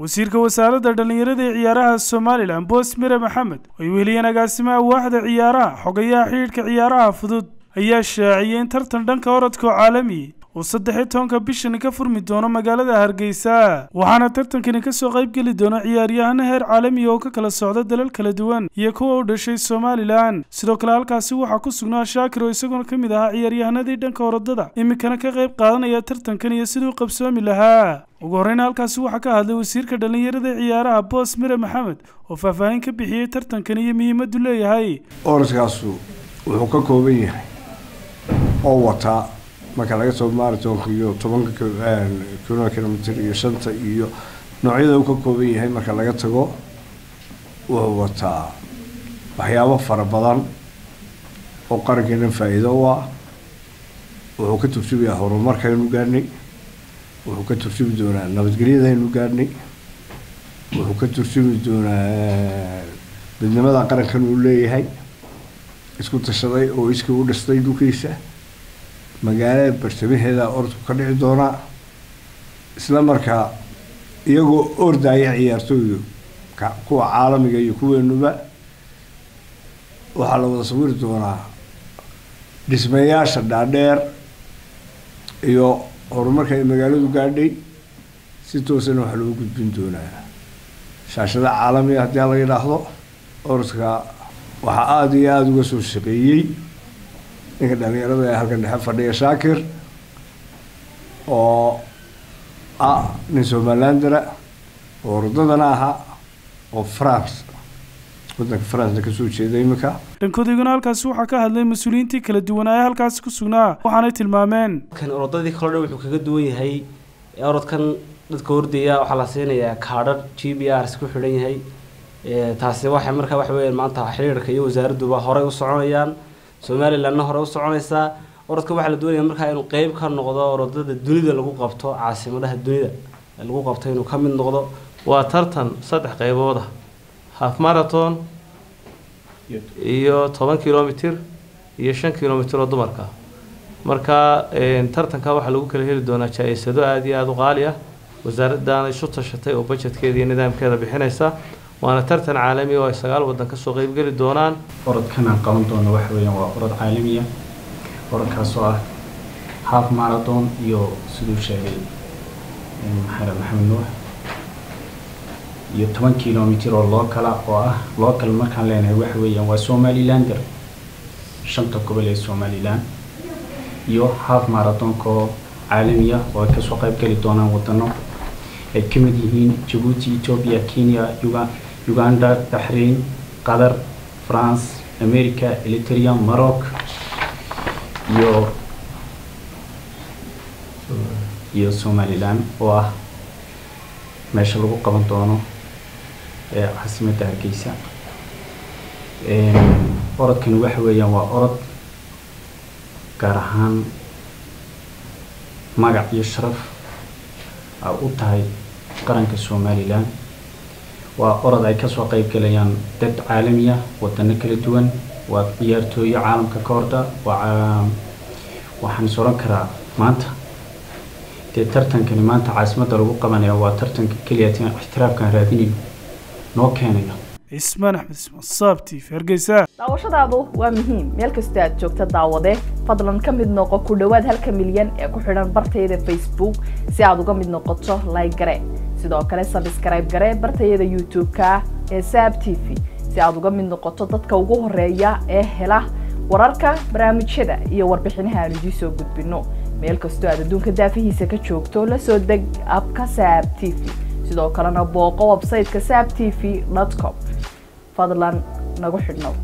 wasiirka wasaaradda dhallinyarada ee ciyaaraha somalilan boos mire maxamed oo ay weliyeen agaasimaha waaxda ciyaaraha xogayaha xidhiidhka ciyaaraha fudud ayaa shaaciyey in tartan dhanka orodka oo caalami uu saddexiyo tobanka bishani ka furmi doono magaalada hargeysa waxaana tartankani ka soo qayb geli doona ciyaaryahano heer caalamiya oo ka kala socda dalal kala duwan iyo kuwa u dhashay somalilan sidoo kale halkaasi waxaa ku sugnaa shaakir oo isaguna ka mid ahaa ciyaaryahanadii dhanka orodada iminkana ka qayb qaadanaya tartankan iyo siduu qabsoomi lahaa. Ugu horreyna halkaasi waxaa ka hadlay wasiirka dhallinyarada ciyaaraha boos mire maxamed oo faahfaahin ka bixiyey tartankan iyo muhiimaddu leeyahay. Orodkaasu wuxuu ka kooban yahay oo wataa marka laga soo maratonka iyo tobanka kuna kilomitr iyo shanta iyo noocyada uu ka kooban yahay marka laga tago wuxuu wataa waxyaabo fara badan oo qarankeena faa-iido u ah. Wuxuu ka turjumayaa horumarkaynu gaadhnay wuxuu ka turjumi doonaa nabadgelyadaynu gaadhnay wuxuu ka turjumi doonaa midnimada qarankan uu leeyahay. Isku tashaday oo iskii u dhistay dhulkiisa magaalada bartamaheeda orodku ka dhici doonaa isla markaa iyagoo ordaya ciyaartooydu kuwa caalamiga iyo kuweenuba waxaa la wada sawiri doonaa dhismayaasha dhaadheer iyo horumarka ay magaaladu gaadhay si toosana waxaa loogu gudbin doonaa shaashada caalamiga haddii la yidhaahdo orodka waxaa aada iyo aada uga soo shaqeeyey ninka dhalinyarada ee halkan dhexe fadhiya shaakir oo ah nin somalilandera oo orodadana ahaa oo france. Wadanka francena ka soo jeeda iminka dhankoodyguna halkaasi waxaa ka hadlay mas'uuliyiintii kala duwanaa ee halkaasi ku sugnaa waxaanay tilmaameen. Kan orodadii kaloo dhan wuxuu kaga duwan yahay orodkan dadka hordaya waxaa la siinayaa kaadhar g b r ku xidhan yahay. Taasi waxay markaa waxa weeyaan maanta xiriirka iyo wasaaradduba horey u soconayaan somalilandna hore u soconaysaa orodka waxaa la doonaya markaa inuu qeyb ka noqdo orodada dunida lagu qabto caasimadaha dunida lagu qabto inuu ka mid noqdo waa tartan saddex qeybooda half marathon iyo toban kilomitr iyo shan kilomitr oo dumarka. Marka tartanka waxaa lagu kala heli doonaa jaa-isado aada iyo aada u qaali ah wasaaraddaana isu tashatay oo bajetkeeda iyo nidaamkeeda bixinaysa waana tartan caalami oo ay sagaal waddan ka soo qeybgeli doonaan. Orodkan aan qaban doono waxa weeyaan waa orod caalamiya orodkaasoo ah half marathon iyo siduu sheegay maxamed maxamed nuux. Iyo toban kilomitr oo lookala oo ah local markaan leenahay waxa weeyaan waa somalilander. Shanta gobol ee somaliland. Iyo half marathonka oo caalamiya oo ay ka soo qeybgeli doonaan wadano ay ka mid yihiin jabuuti ethoobia kenya uga uganda baxrain qatar france america eliteria maroc iyo iyo somaliland oo ah meesha lagu qaban doono caasimadda hargeysa. Orodkani waxa weeyaan waa orod gaar ahaan magac iyo sharaf a u tahay qaranka somalilan waa orod ay ka soo qeyb galayaan dad caalamiya wadano kala duwan waa ciyaartooyo caalamka ka horda waa waxaan is oran karaa maanta. Dee tartankani maanta caasimadda lagu qabanaya waa tartanka keliya ixtiraafkaan raadinayo noo keenayo. Cismaan axmed ismaan saabti hargeysa. Daawashadaadu waa muhiim. Meel kastoo aad joogta daawade fadlan ka mid noqo ku dhowaad halka milyan ee ku xidhan bartayada facebook si aad uga mid noqoto like gare sidoo kale sabskrayb gare bartayada youtube-ka ee saab t v si aad uga mid noqoto dadka ugu horreeya ee hela wararka barnaamijyada iyo warbixinaha aan idiin soo gudbino meel kastoo aad adduunka daafihiisa ka joogto la soo deg abka saab t v. Sidoo kalena booqo websayteka saab t v com. Fadlan nagu xidhnow